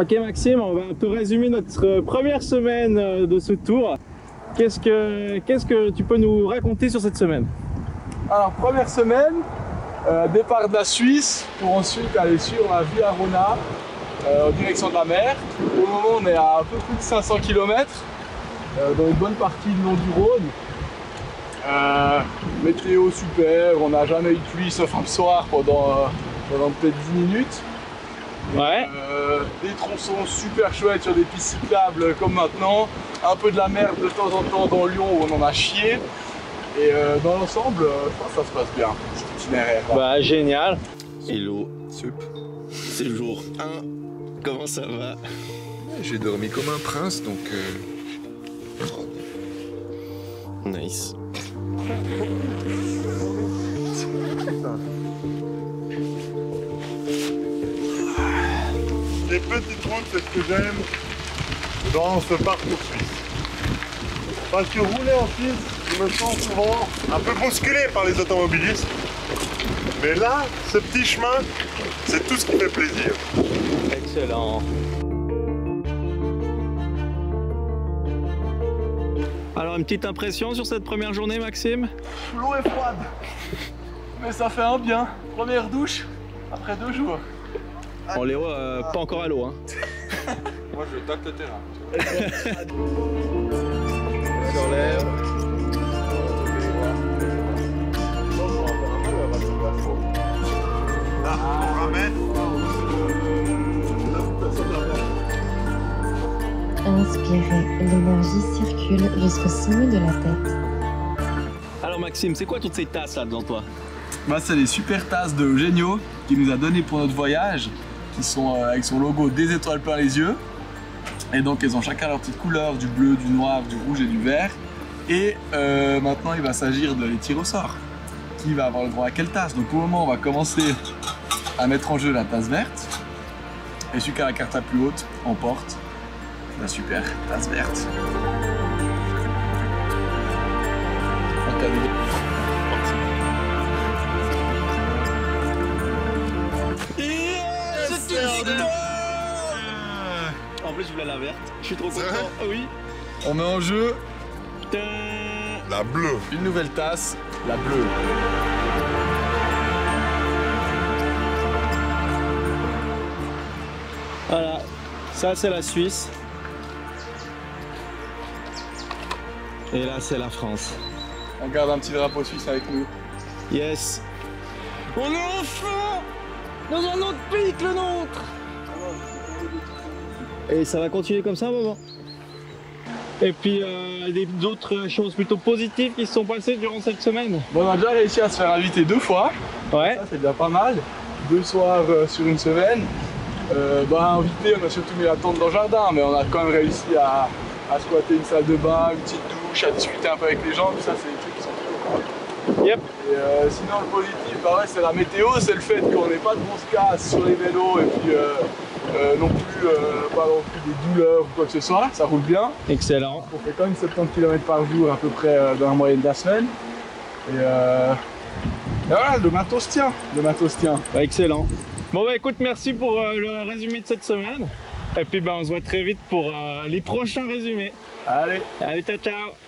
Ok Maxime, on va un peu résumer notre première semaine euh, de ce tour. Qu'est-ce que, que tu peux nous raconter sur cette semaine? Alors première semaine, euh, départ de la Suisse pour ensuite aller sur la Via Rona euh, en direction de la mer. Le moment on est à un peu plus de 500 km dans une bonne partie du long du Rhône. Météo super, on n'a jamais eu de pluie sauf un soir pendant, pendant peut-être 10 minutes. Ouais. Euh, des tronçons super chouettes sur des pistes cyclables comme maintenant. Un peu de la merde de temps en temps dans Lyon où on en a chié. Et euh, dans l'ensemble, euh, je pense que ça se passe bien, cet itinéraire. Bah génial. Hello, sup. C'est le jour 1. Comment ça va? J'ai dormi comme un prince, donc... euh, Nice. Les petites routes, c'est ce que j'aime dans ce parcours suisse. Parce que rouler en Suisse, je me sens souvent un peu bousculé par les automobilistes. Mais là, ce petit chemin, c'est tout ce qui fait plaisir. Excellent. Alors une petite impression sur cette première journée Maxime? L'eau est froide, mais ça fait un bien. Première douche après deux jours. Bon Léo, euh, pas encore à l'eau hein. Moi, je tâte le terrain. J'enlève. Là, on ramène. Inspirez, l'énergie circule jusqu'au sommet de la tête. Alors Maxime, c'est quoi toutes ces tasses là devant toi? Bah, c'est des super tasses de Génio qu'il nous a donné pour notre voyage, qui sont euh, avec son logo des étoiles plein les yeux. Et donc elles ont chacun leur petite couleur, du bleu, du noir, du rouge et du vert. Et euh, maintenant il va s'agir de les tirer au sort. Qui va avoir le droit à quelle tasse? Donc pour le moment on va commencer à mettre en jeu la tasse verte. Et celui qui a la carte la plus haute emporte la super tasse verte. En plus je voulais la verte. Je suis trop content. oui. On met en jeu La bleue. une nouvelle tasse, la bleue. Voilà, ça c'est la Suisse. Et là c'est la France. On garde un petit drapeau suisse avec nous. Yes. On est enfin dans un autre pays que le nôtre. Et ça va continuer comme ça un moment. Et puis euh, des- d'autres choses plutôt positives qui se sont passées durant cette semaine. Bon, on a déjà réussi à se faire inviter deux fois. Ouais. Ça, c'est déjà pas mal. Deux soirs euh, sur une semaine. Euh, bah, invité, on a surtout mis la tente dans le jardin, mais on a quand même réussi à, à squatter une salle de bain, une petite douche, à discuter un peu avec les gens. Tout ça, c'est des trucs qui sont toujours cool. Yep. Et euh, sinon, le positif, bah ouais, c'est la météo, c'est le fait qu'on n'ait pas de grosses casses sur les vélos et puis euh, euh, non plus pas non plus des douleurs ou quoi que ce soit. Ça roule bien. Excellent. On fait quand même 70 km par jour à peu près dans la moyenne de la semaine. Et, et voilà, le matos tient. Le matos tient. Bah, excellent. Bon bah écoute, merci pour le résumé de cette semaine. Et puis bah on se voit très vite pour les prochains résumés. Allez Allez, ciao ciao